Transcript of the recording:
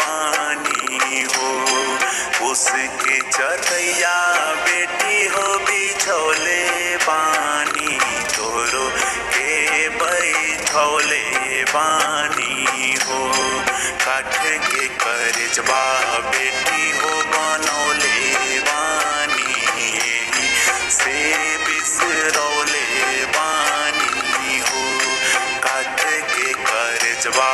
पानी हो। उसके चतैया बेटी हो, बिछोले पानी तोरो के बैठौले पानी हो। काठ के करजबा बेटी हो, बनौले बानी। से बिसरौले बानी हो। काठ के करजबा